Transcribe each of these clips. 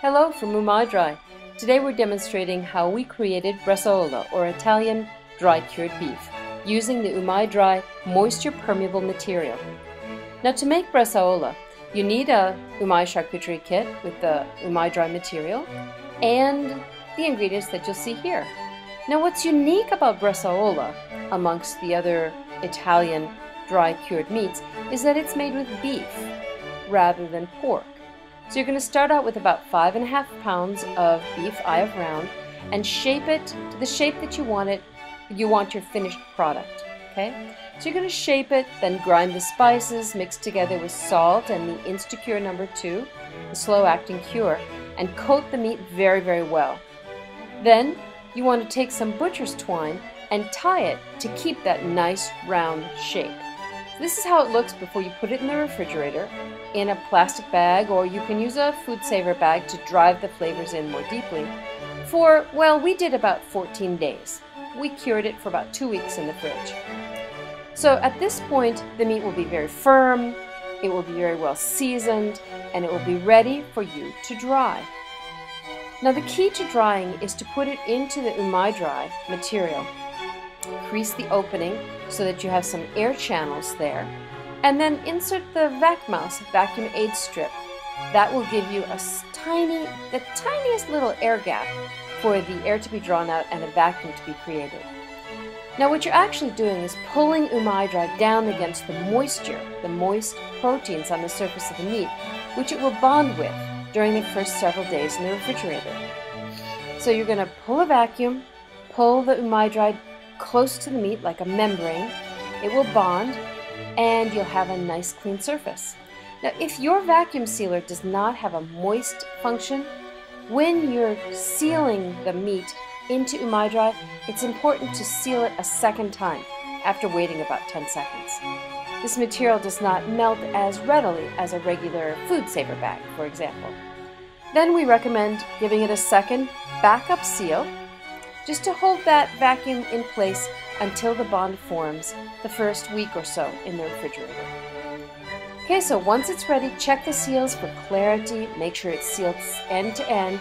Hello from Umai Dry. Today we're demonstrating how we created bresaola, or Italian dry cured beef, using the Umai Dry moisture permeable material. Now to make bresaola, you need a Umai charcuterie kit with the Umai Dry material and the ingredients that you'll see here. Now what's unique about bresaola amongst the other Italian dry cured meats is that it's made with beef rather than pork. So you're going to start out with about five and a half pounds of beef eye of round and shape it to the shape that you want it, you want your finished product. Okay? So you're going to shape it, then grind the spices, mix together with salt and the Instacure number two, the slow acting cure, and coat the meat very, very well. Then you want to take some butcher's twine and tie it to keep that nice round shape. This is how it looks before you put it in the refrigerator in a plastic bag or you can use a food saver bag to drive the flavors in more deeply. For, well, we did about 14 days. We cured it for about two weeks in the fridge. So at this point, the meat will be very firm, it will be very well seasoned, and it will be ready for you to dry. Now the key to drying is to put it into the Umai Dry material crease the opening so that you have some air channels there, and then insert the VacMouse vacuum aid strip. That will give you a tiny, the tiniest little air gap for the air to be drawn out and a vacuum to be created. Now what you're actually doing is pulling Umai Dry down against the moisture, the moist proteins on the surface of the meat, which it will bond with during the first several days in the refrigerator. So you're going to pull a vacuum, pull the Umai Dry close to the meat like a membrane. It will bond and you'll have a nice clean surface. Now if your vacuum sealer does not have a moist function, when you're sealing the meat into Umai Dry, it's important to seal it a second time after waiting about 10 seconds. This material does not melt as readily as a regular food saver bag, for example. Then we recommend giving it a second backup seal just to hold that vacuum in place until the bond forms the first week or so in the refrigerator. Okay, so once it's ready, check the seals for clarity, make sure it's sealed end to end,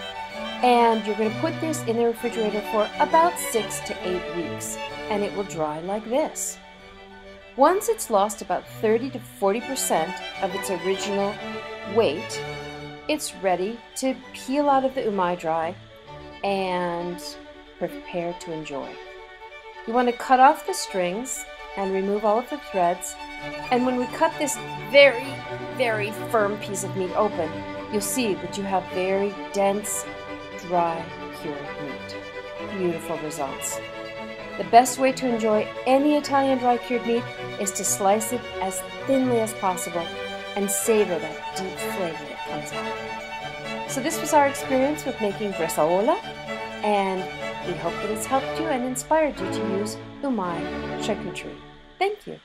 and you're going to put this in the refrigerator for about six to eight weeks, and it will dry like this. Once it's lost about 30 to 40% of its original weight, it's ready to peel out of the umai dry and prepare to enjoy. You want to cut off the strings and remove all of the threads. And when we cut this very, very firm piece of meat open, you'll see that you have very dense, dry, cured meat. Beautiful results. The best way to enjoy any Italian dry cured meat is to slice it as thinly as possible and savor that deep flavor that comes out. So this was our experience with making bresaola and we hope that it's helped you and inspired you to use Umai charcuterie. Thank you.